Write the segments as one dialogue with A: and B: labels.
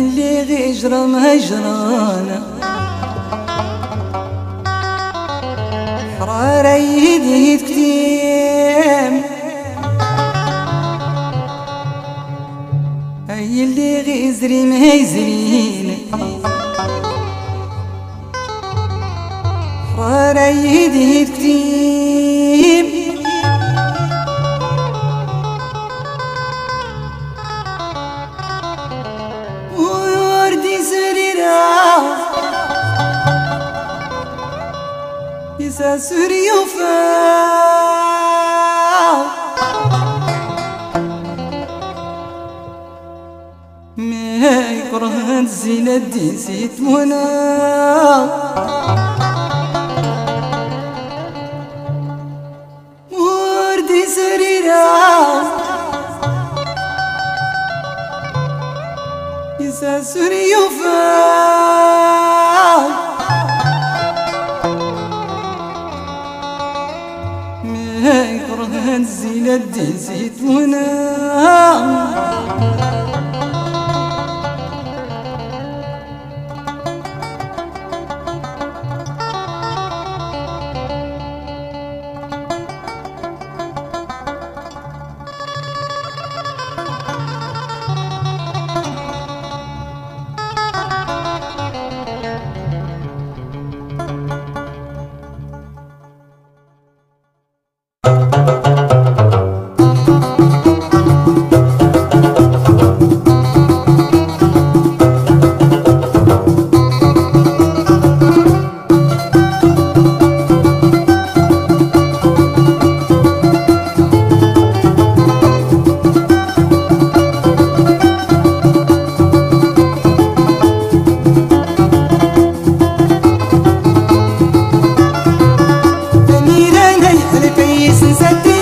A: اللي غيجرى ما حرارة يدي كتيم. اي اللي غيزري ما حرارة يدي كتيم وردي سريرا يسا سوريو ما يكره الزينة دي سيت منا. وردي سريرا يساسر يفا ما يكره دي زيتونا أميرة Senza te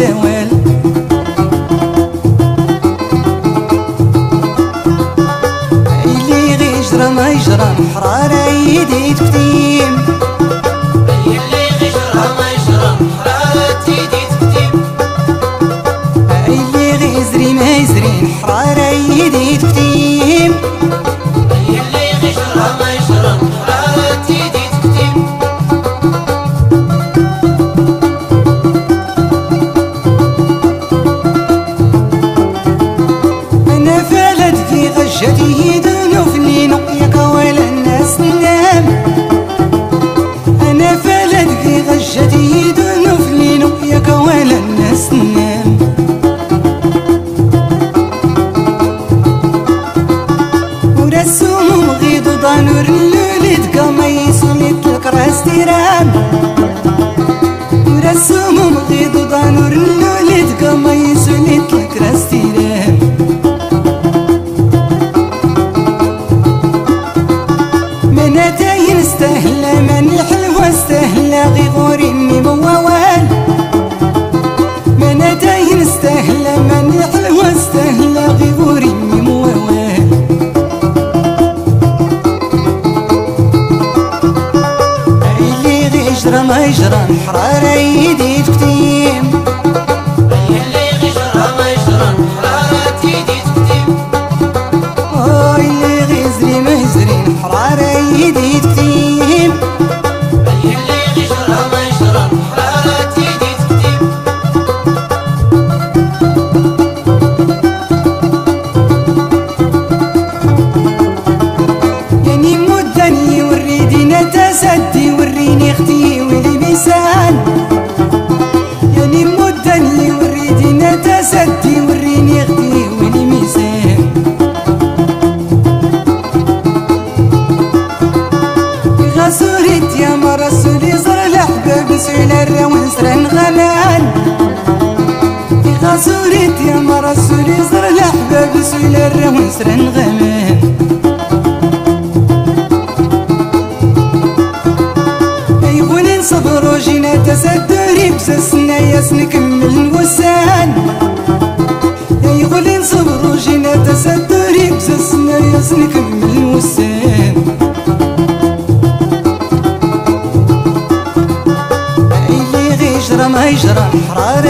A: لا سوال اللي غيجرى ما يجرى حرارة يدي تكتيم
B: اللي غيجرى ما يجرى حرارة يدي تكتيب
A: اللي غيزري ما يزري حرارة يدي تكتيم مناتين استهلا من الحلوة استهلا غي غوري مي موال مناتين استهلا من الحلوة استهلا غي غوري مي اللي غيجرى ما يجرى حرارة يدي سوريت يا مرا سوري زر الأحباب سويل الرهون سرن غمان يقولن صبر وجينا تسدري بسسنا يسنكمل نوسان يقولن صبر وجينا تسدري بسسنا يسنكمل نوسان اللي غيجرى ما جرم حراري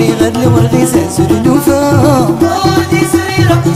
A: سري غير الوردي سأسر دوفا
B: ودي
A: سري ربي